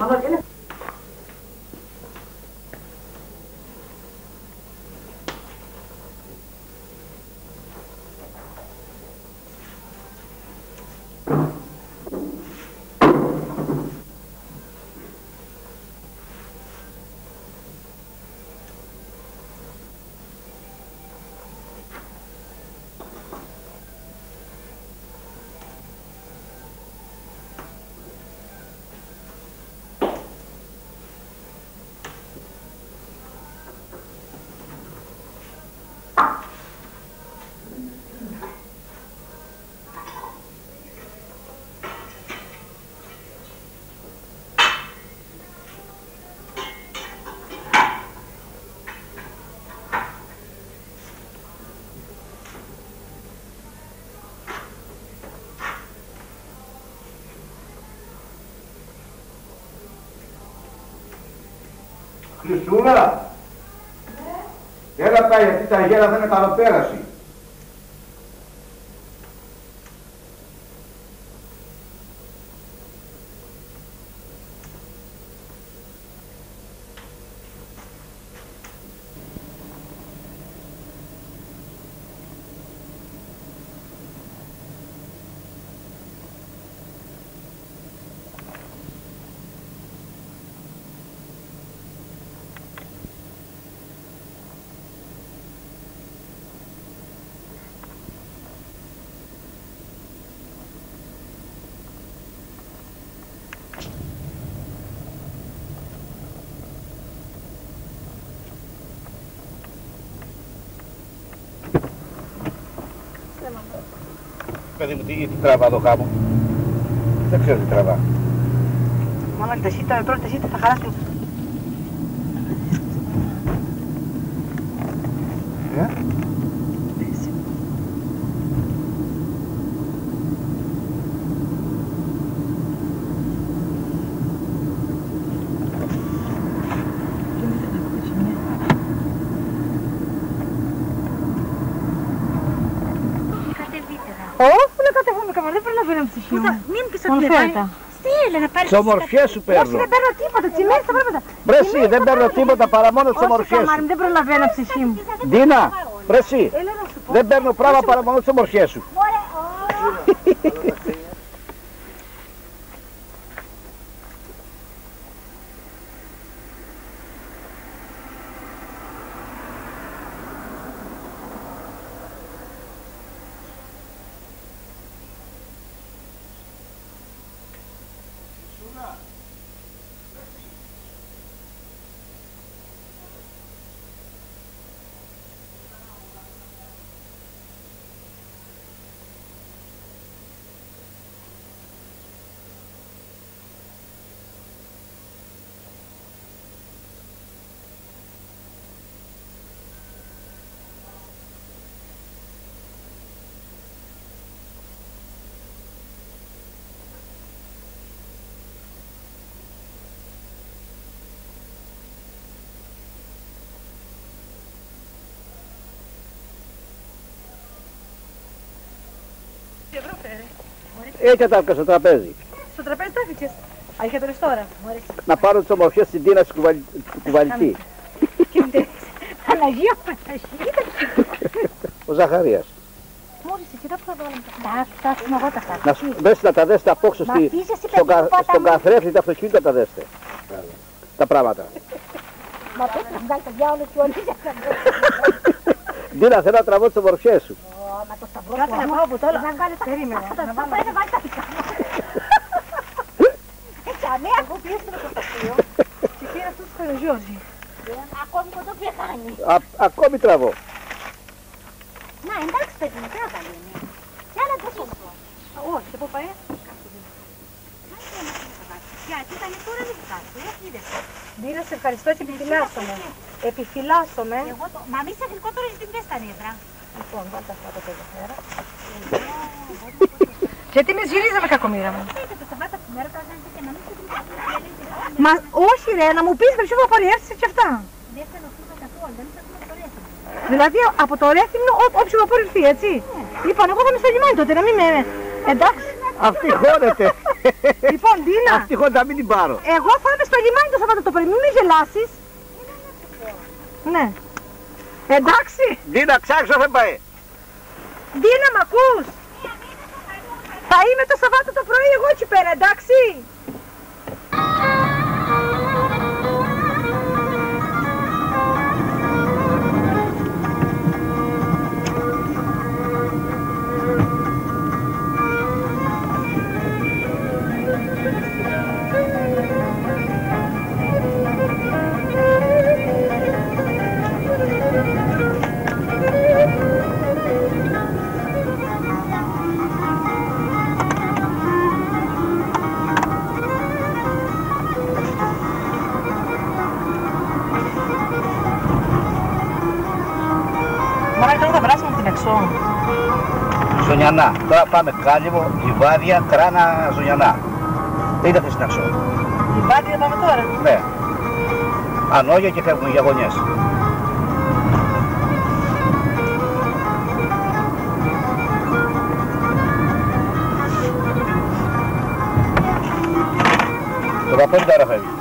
Manuel, ¿tienes Χρυσούλα. Έλα πάει, γιατί τα γέλα θα είναι καλοπέραση. Παιδί μου, τι, τι τραβά εδώ κάπου. Δεν ξέρω τι τραβά. Μάλλον τα σίτα, πρώτα σίτα θα χαλάσει. Ε? Όχι, να κατεβούμε καμία, δεν προλαβαίνω ψυχή μου. Μην πεις Μόνο ότι δεν φέρτα. πάει. Στείλε να πάρεις Τι ομορφιές σου Όχι, παίρνω. δεν παίρνω τίποτα, τσιμέντο τα πράγματα. Βρε εσύ, δεν παίρνω τίποτα παρά μόνο τις Όχι, ομορφιές καμάρι, σου. δεν προλαβαίνω ψυχή μου. Ντίνα, βρε εσύ, Έλα να σου πω. δεν παίρνω πράγμα παρά μόνο τις ομορφιές σου. Μωρέ, ω, Έτσι τα έπιασα στο τραπέζι. Στο τραπέζι το έφυγες. Α, είχε το ρεστόρα. Να πάρω τις ομορφιές στην Ντίνα στην κουβαλ- κουβαλητή. Και μου τέριξε. Παναγία, Παναγία. Ο Ζαχαρίας. Μόλις εσύ τα που θα βάλουμε. Τα φτάσουμε εγώ τα χάρη. Να σου δες να τα δέσετε απόξω Μα στη, αφήσεις εσύ, στον, παιδί μου, κα, πάτα στον μου. καθρέφτη του αυτοκίνητου να τα δέστε. Τα πράγματα. Μα πες να βγάλεις το διάολο και όλοι δεν θα βγάλει. Ντίνα, θέλω να τραβώ τις ομορφιές σου. Ω, Μα το σταυρό Κάτσε σου, να άμα- πάω από τώρα. Να βγάλεις τα Περίμενε, τα- να τα- βάλω. πάει να βάλει τα δικά μου. Έτσι, αμέ, εγώ πιέστηκα το σταθείο. Και πήρα αυτό το Γιώργη. Ακόμη που το πιεχάνει. Α, ακόμη τραβώ. Να, εντάξει, παιδί μου, τι να τα λύνει. Τι άλλα δεν σου πω. Όχι, και πού πάει. Γιατί ήταν τώρα δεν φτάσει, δεν είδες. Ντίνα, σε ευχαριστώ και επιφυλάσσομαι. Επιφυλάσσομαι. Εγώ το... Μα μη σε γλυκότερο στην πέστα νεύρα. Λοιπόν, βάλτε αυτά το πέντε πέρα. Γιατί με ζυρίζαμε κακομήρα μου. Είτε το Σαββάτα τη μέρα θα κάνετε και να μην σε γλυκότερο. Μα όχι ρε, να μου πεις με ποιο θα πάρει έρθεις και αυτά. Δεν θέλω να φύγω καθόλου, δεν θέλω να το ρέθω. Δηλαδή από το Ρέθυμνο ό- όποιος θα πάρει έρθει, έτσι. Λοιπόν, εγώ θα είμαι στο λιμάνι τότε, να μην με... Εντάξει. Αυτή χώνεται. Λοιπόν, Ντίνα, Αυτή χώνεται, να μην την πάρω. εγώ θα είμαι στο λιμάνι το Σαββάτο το πρωί. Μην με γελάσεις. Ναι. Εντάξει. Ντίνα, ψάξω, δεν πάει. Ντίνα, μ' ακούς. Θα είμαι το Σαββάτο το πρωί εγώ εκεί πέρα, εντάξει. Θα περάσουμε την εξώ. Ζωνιανά. Τώρα πάμε Κάλυμο, Λιβάδια, Τράνα, Ζωνιανά. Δεν είδατε στην Αξό. Λιβάδι δεν πάμε τώρα. Ναι. Ανόγια και φεύγουμε για γωνιές. Το παππού τώρα φεύγει.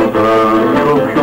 Oh.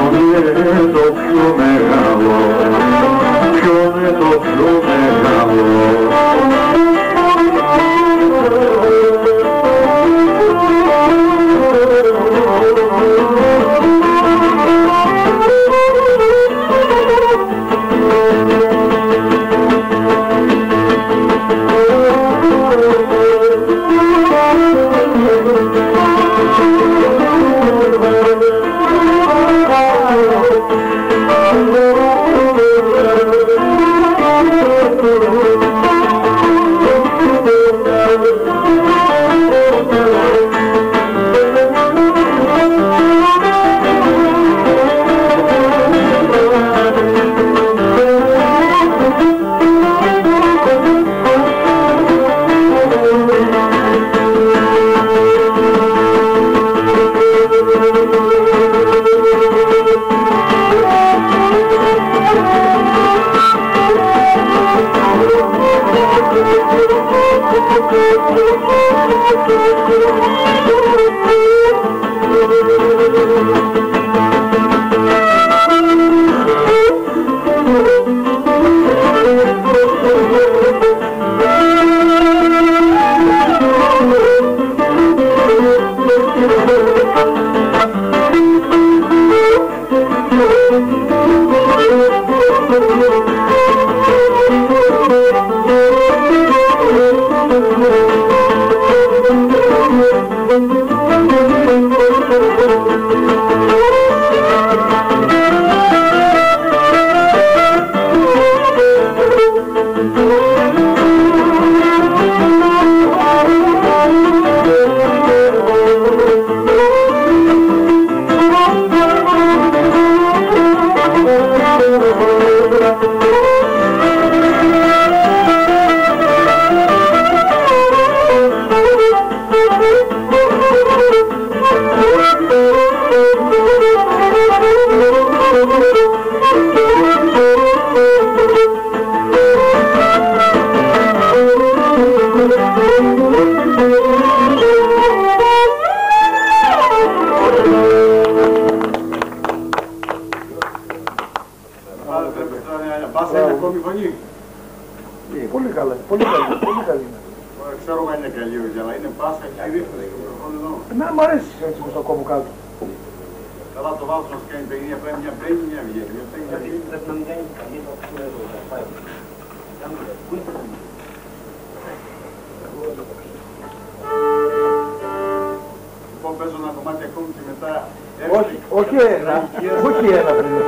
Όχι ένα, όχι ένα φίλε.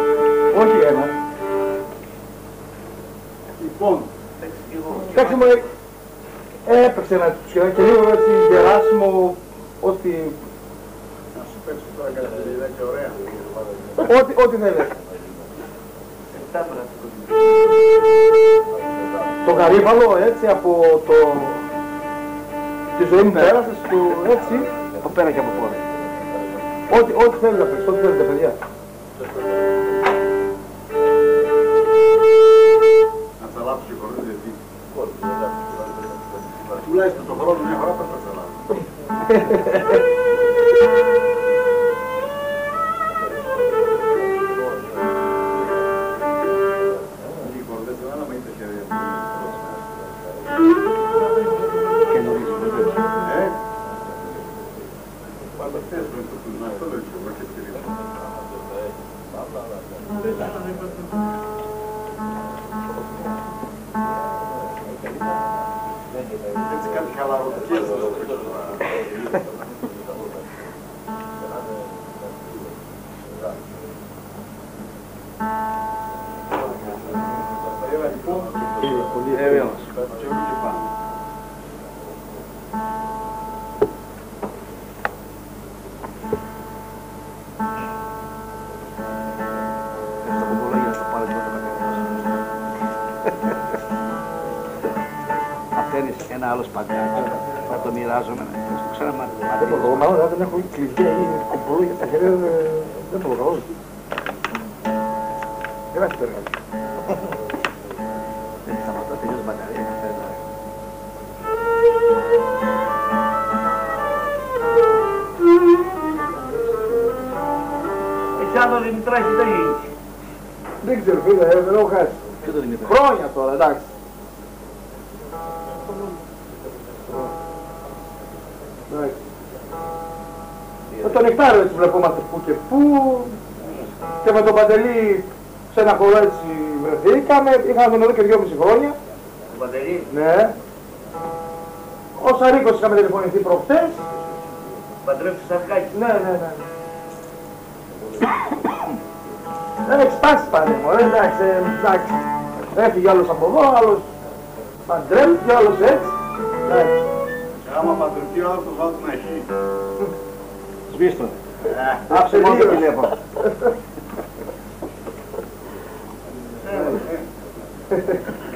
Όχι ένα. Λοιπόν, εντάξει μου ε, έπαιξε ένα τσουκεράκι και λίγο έτσι γεράσιμο ότι... Να σου παίξω τώρα κάτι δεν και ωραία. Ό,τι, ό,τι θέλεις. Το γαρίβαλο έτσι από το... Τη ζωή μου ναι. πέρασες του έτσι. Από πέρα και από πέρα. Ό,τι ό,τι θέλει να πεις, ό,τι θέλει τα παιδιά. Να τα λάψει. Τουλάχιστον το χρόνο μια φορά θα τα λάψει. άλλος παγκάκι. Θα το μοιράζομαι. Θα το ξαναμαρτύρω. Δεν μπορώ, μα δεν έχω κλειδιά ή κουμπούλα για τα χέρια. Ε, δεν μπορώ. Δεν έχει περάσει. Δεν ξέρω, φίλε, ε, δεν έχω χάσει. Χρόνια τώρα, εντάξει. Με τον Νεκτάριο έτσι βλεπόμαστε που και που και με τον Παντελή σε ένα χώρο έτσι βρεθήκαμε, είχαμε τον εδώ και δυόμιση χρόνια. Ο Παντελή; Ναι. Ο Σαρίκος είχαμε τηλεφωνηθεί προχτές. Παντρέψει Σαρκάκη. Ναι, ναι, ναι. Δεν έχει σπάσει πάλι, μωρέ, εντάξει, ε, εντάξει. Έφυγε άλλος από εδώ, άλλος παντρεύτηκε, άλλος έτσι. Εντάξει. Άμα παντρευτεί ο άλλος το βάλει να έχει. Σβήστο. Άψε μόνο το λίγο. τηλέφωνο.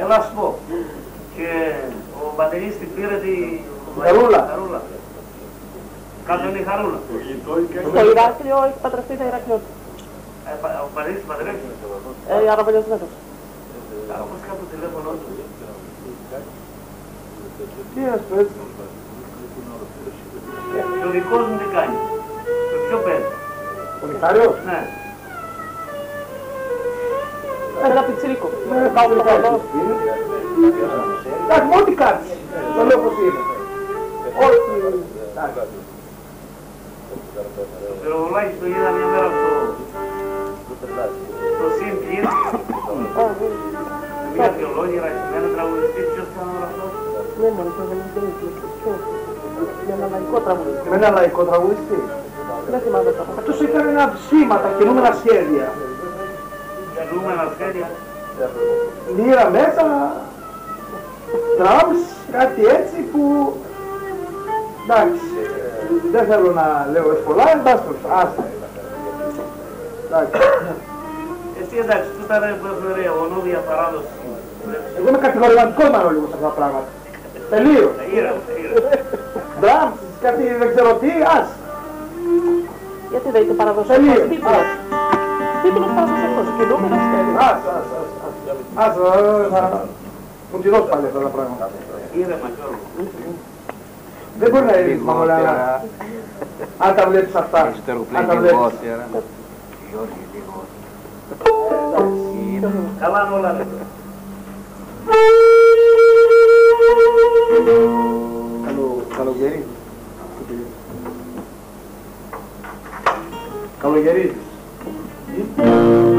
Έλα σου πω. Και ο Παντελής την πήρε τη... Χαρούλα. Χαρούλα. Κάτω είναι η Χαρούλα. Το γητό και Στο Ηράκλειο έχει παντρευτεί τα Ηρακλειό του. Ε, πα- Ο Παντελής παντρεύει. Ε, Αραβελιασμένος. Όπως κάτω τηλέφωνο του. Τι έστω έτσι. Και ο δικός μου τι κάνει. Το πιο παίζει. Ο Νιχάριος. Ναι. Ένα πιτσίρικο. Ναι, Κάπου το κάτι καλό. είναι. Εντάξει, με ό,τι κάτσει. Το λέω πως είναι. Ό,τι... εντάξει. Το πυροβολάκι το είδα μια μέρα στο... Στο Συμπλήρ. Μια θεολόγια ραχημένα τραγουδιστή. Ποιος ήταν ο αυτός. Ναι, μόνο το δεν είναι Ποιο. Για ένα λαϊκό τραγουδιστή. Με ένα λαϊκό τραγουδιστή. Δεν θυμάμαι το. Αυτός έκανε ένα σχήμα, τα κινούμενα σχέδια. Κινούμενα σχέδια. Λύρα μέσα, drums, κάτι έτσι που... Εντάξει, δεν θέλω να λέω πολλά, εντάξει, άστα. Εντάξει. Εσύ εντάξει, του ήταν ωραία, ονόδια παράδοση. Εγώ είμαι κατηγορηματικός μάλλον λίγο σε αυτά τα πράγματα. Τελείως. Ήρα, ήρα. Drums, κάτι δεν ξέρω τι, ας. Γιατί δεν είναι παραδοσιακός Τελείως. τίτλος. Τίτλος παραδοσιακός. Κινούμενο σχέδιο. Ας, ας, ας, ας. Ας, ε, θα μου τη δώσω πάλι αυτά τα πράγματα. Ήρεμα Γιώργο. Δεν μπορεί να είναι μαμολά. Αν τα βλέπεις αυτά. Αν τα βλέπεις. Καλά είναι όλα. ρε. Καλο, καλογερίζεις. Cavalheirismo. E...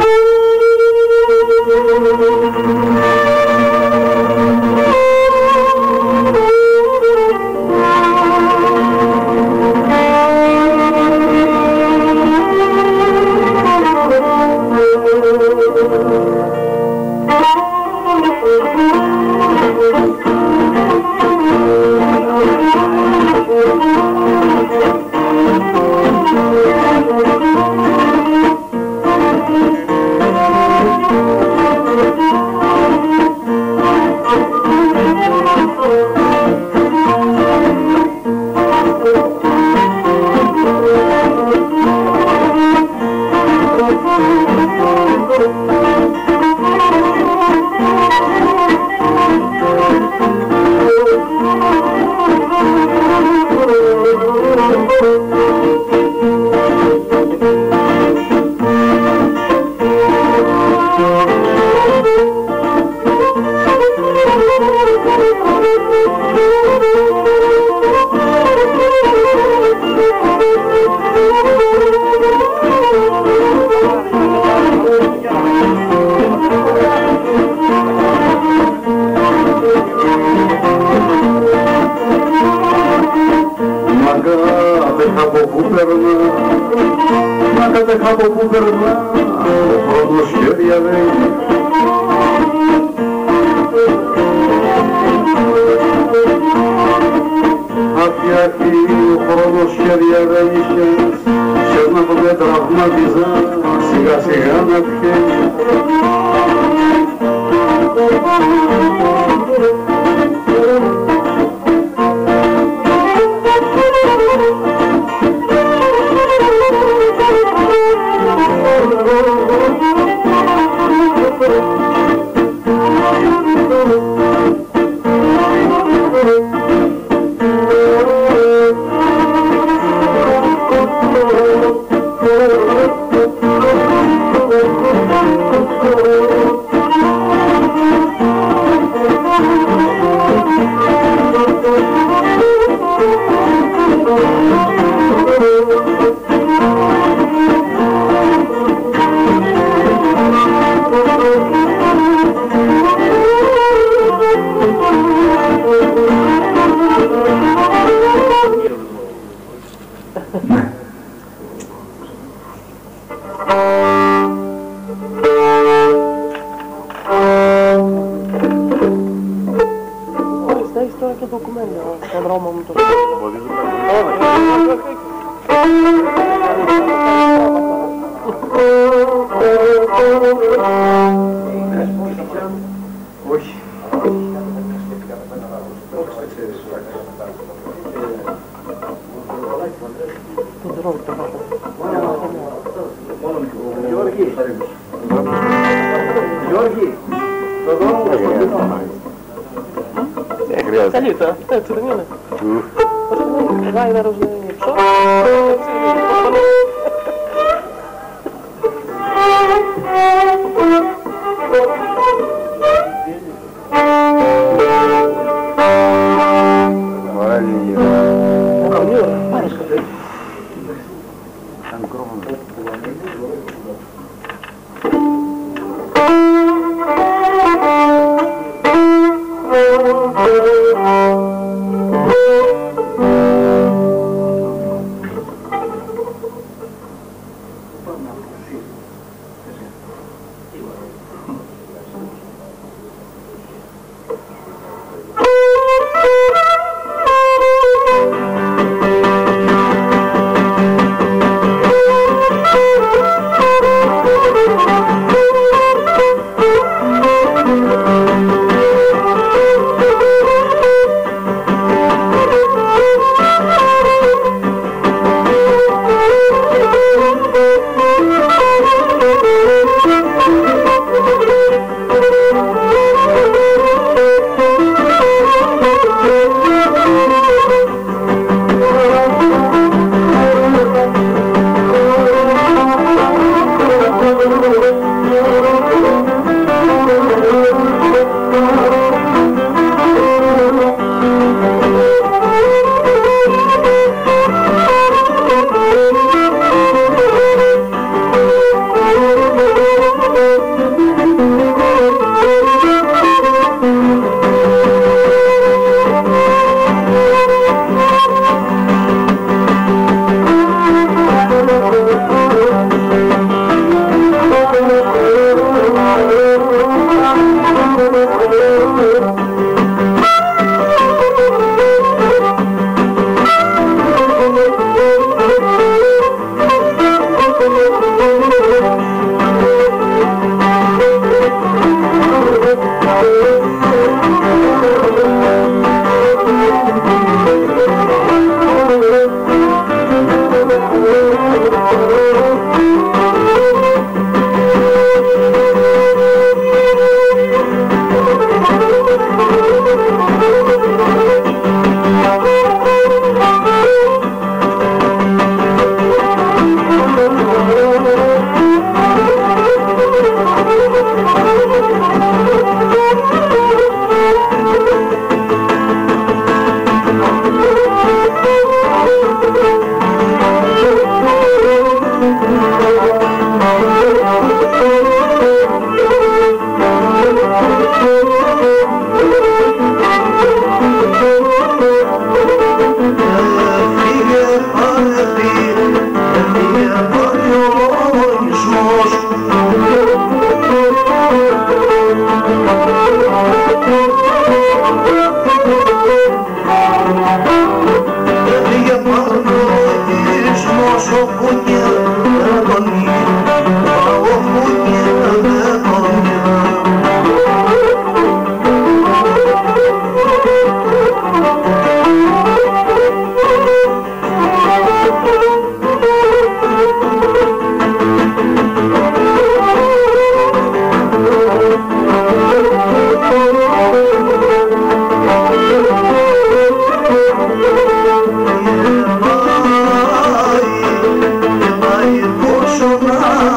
Hallelujah.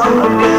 love.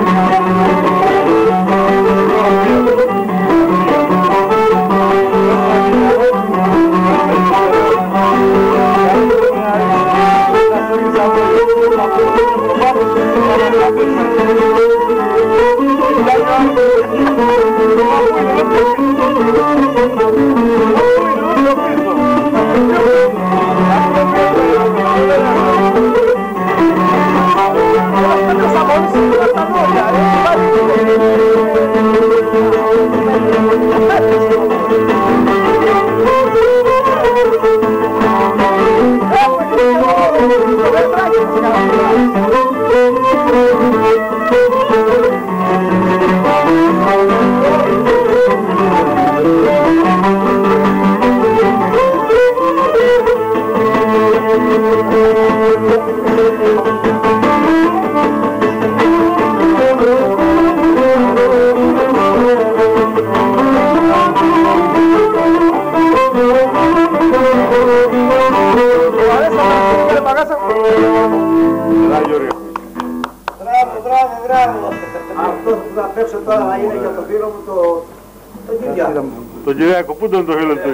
Μπράβο, Αυτό που θα παίξω τώρα είναι για το φίλο μου το... Το Κυριάκο. Το Κυριάκο, πού ήταν το φίλο του.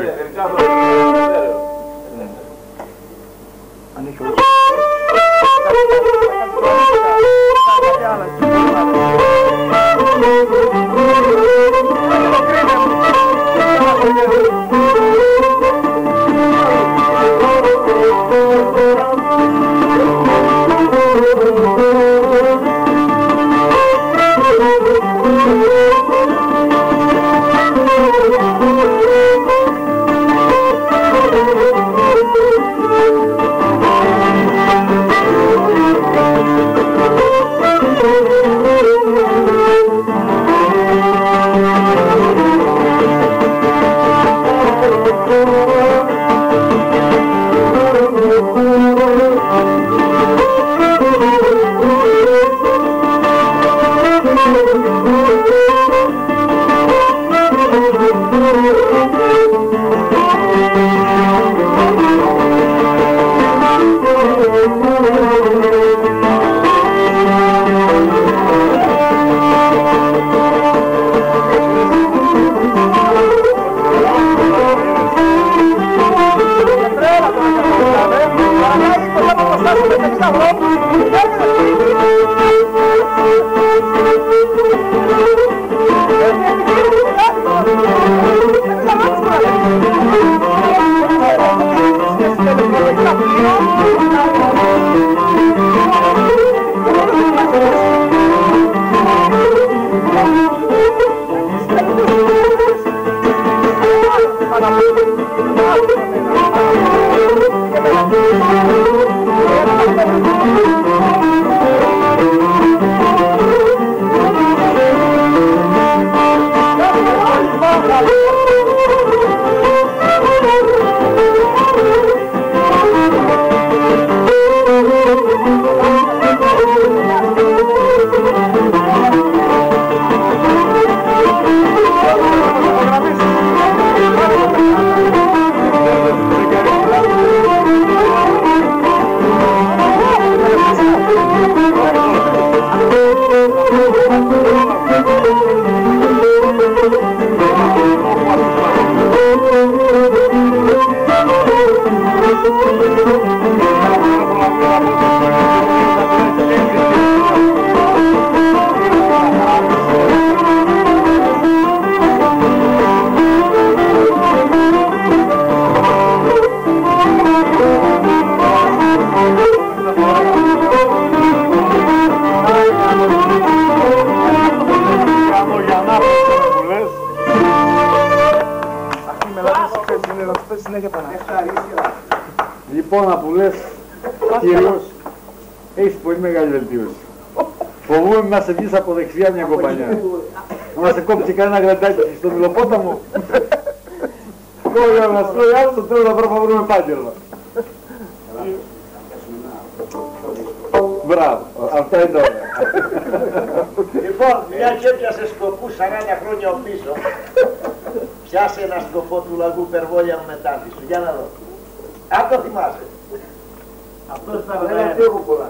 Σε βγεις από δεξιά μια κομπανιά. Να μας κόψει κανένα γραντάκι στον Ιλοπόταμο. Κόβει να μας λέει, άλλο το τέλος να πρέπει να βρούμε επάγγελμα. Μπράβο, αυτά είναι ωραία. Λοιπόν, μια και έπιασε σκοπού 40 χρόνια ο πίσω, πιάσε ένα σκοπό του λαγού Περβόλια μου μετά τη σου. Για να δω. Αν το θυμάσαι από θα Δεν έχω πολλά.